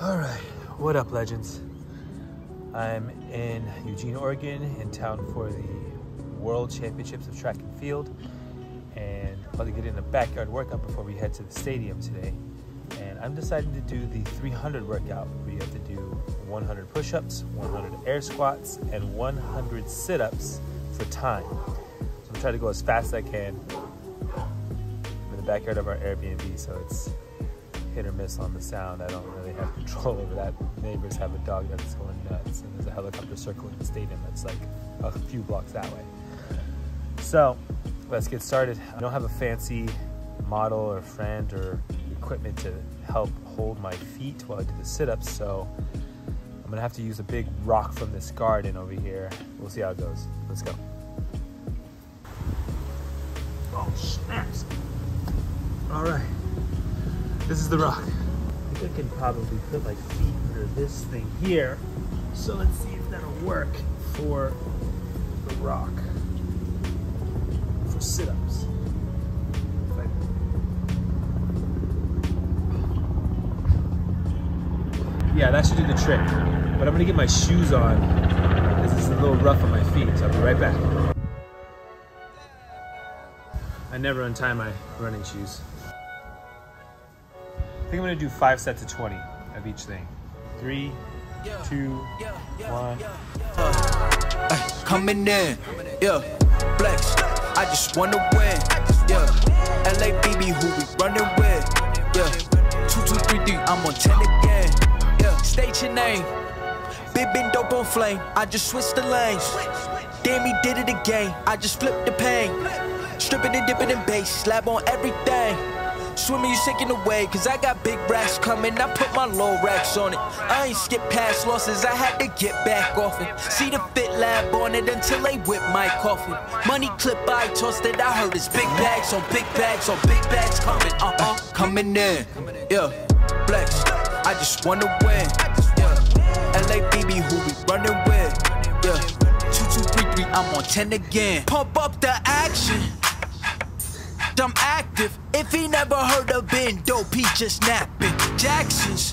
All right, what up, legends? I'm in Eugene, Oregon, in town for the World Championships of Track and Field, and about to get in a backyard workout before we head to the stadium today. And I'm deciding to do the 300 workout, where you have to do 100 push-ups, 100 air squats, and 100 sit-ups for time. So I'm trying to go as fast as I can. I'm in the backyard of our Airbnb, so it's hit or miss on the sound. I don't have control over that. Neighbors have a dog that's going nuts, and there's a helicopter circling the stadium that's like a few blocks that way. So let's get started. I don't have a fancy model or friend or equipment to help hold my feet while I do the sit-ups, so I'm gonna have to use a big rock from this garden over here. We'll see how it goes. Let's go. Oh, snaps. All right. This is the rock. I can probably put my feet under this thing here. So let's see if that'll work for the rock. For sit-ups. Yeah, that should do the trick. But I'm gonna get my shoes on. because it's a little rough on my feet, so I'll be right back. I never untie my running shoes. Think I'm gonna do five sets of 20 of each thing. Three, two, one. Ay, coming in, yeah, flex. I just wanna win, yeah. LABB, who we running with, yeah. Two, two, three, three, I'm on 10 again, yeah. State your name, big been dope on flame. I just switched the lanes. Damn, he did it again. I just flipped the pain. Stripping and dipping in bass, slab on everything. Swimming, you sinking away, cause I got big racks coming. I put my low racks on it. I ain't skip past losses, I had to get back off it. See the fit lab on it until they whip my coffin. Money clip, I tossed it, I heard it's big bags on big bags on big bags coming, uh uh, coming in. Yeah, flex, I just wanna win. Yeah, LABB, who we running with. Yeah, two, two, three, three, I'm on 10 again. Pump up the action. I'm active. If he never heard of Ben Dope, he just napping. Jackson's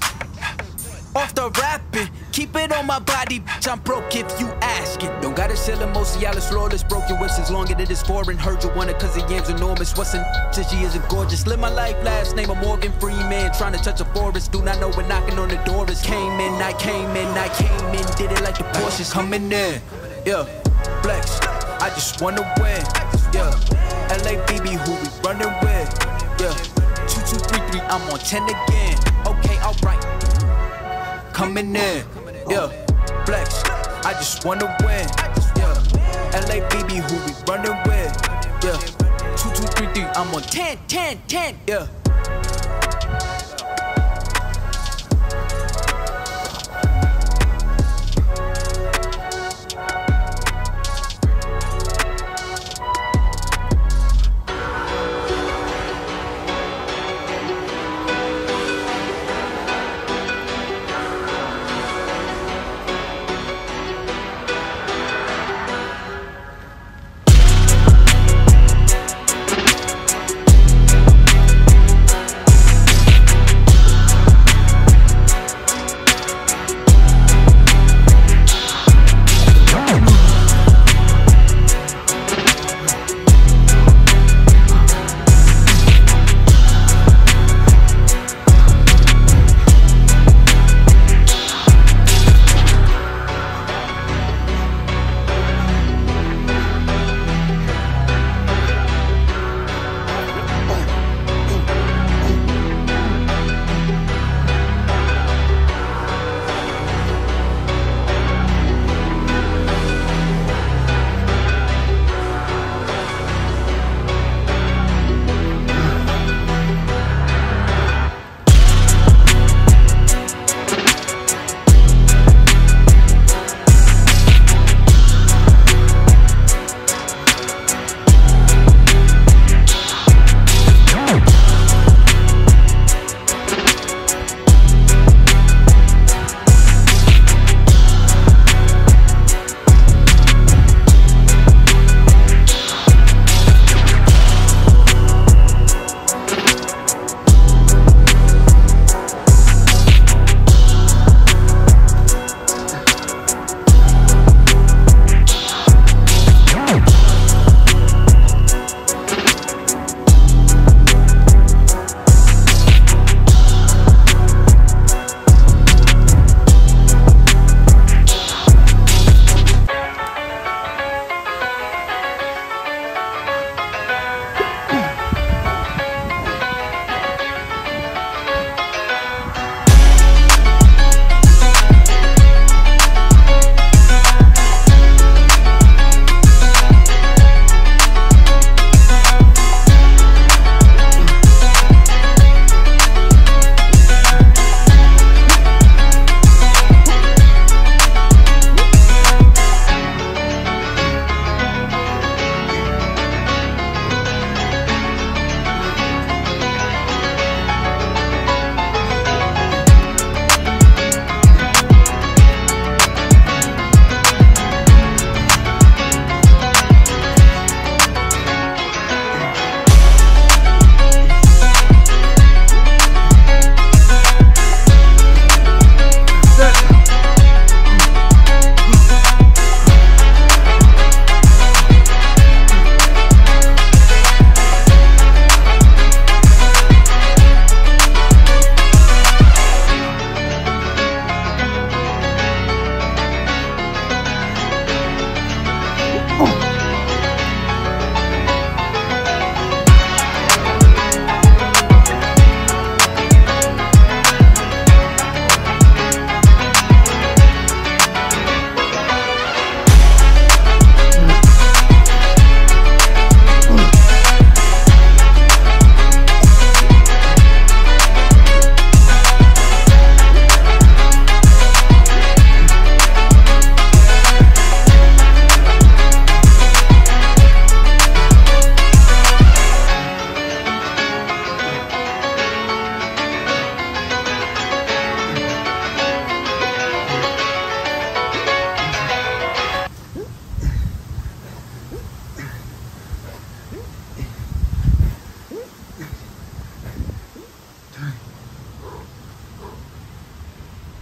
off the rapping. Keep it on my body, bitch. I'm broke if you asking. Don't gotta sell him, most Cialis flawless. Broken whips as long as it is foreign. Heard you want it cause the yam's enormous. What's in since she isn't gorgeous? Live my life, last name of Morgan Freeman. Trying to touch a forest. Do not know when knocking on the door is. Came in, I came in, I came in. Did it like the Porsches coming in. Yeah, flex. I just wanna win. Yeah. LABB, who we running with? Yeah, two, two, three, three, I'm on 10 again. Okay, alright. Coming in, yeah, flex. I just wanna win. Yeah, LABB, who we running with? Yeah, two, two, three, three, I'm on 10, 10, 10, yeah.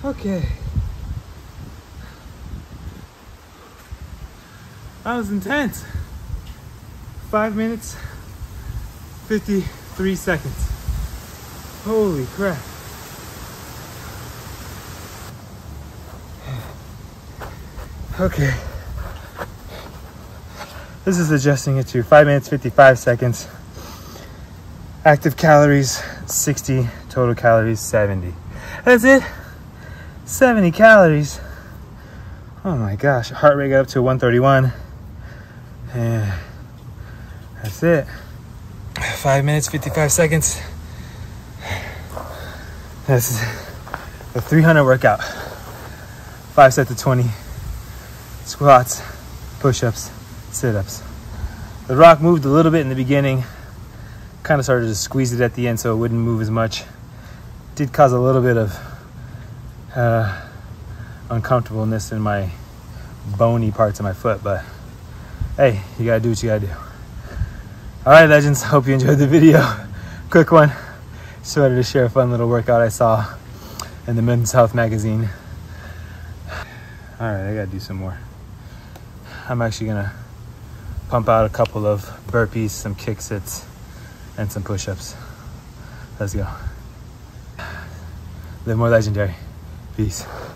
Okay. That was intense. Five minutes, 53 seconds. Holy crap. Okay. This is adjusting it to 5 minutes 55 seconds. Active calories 60, total calories 70. That's it. 70 calories. Oh my gosh. Heart rate got up to 131. And that's it. 5 minutes 55 seconds. This is a 300 workout. 5 sets of 20 squats, push-ups, sit-ups. The rock moved a little bit in the beginning. Kind of started to squeeze it at the end so it wouldn't move as much. Did cause a little bit of uh, uncomfortableness in my bony parts of my foot, but hey, you gotta do what you gotta do. All right, legends, hope you enjoyed the video. Quick one. Just wanted to share a fun little workout I saw in the Men's Health magazine. All right, I gotta do some more. I'm actually gonna pump out a couple of burpees, some kick sits, and some push-ups. Let's go. Live more legendary. Peace.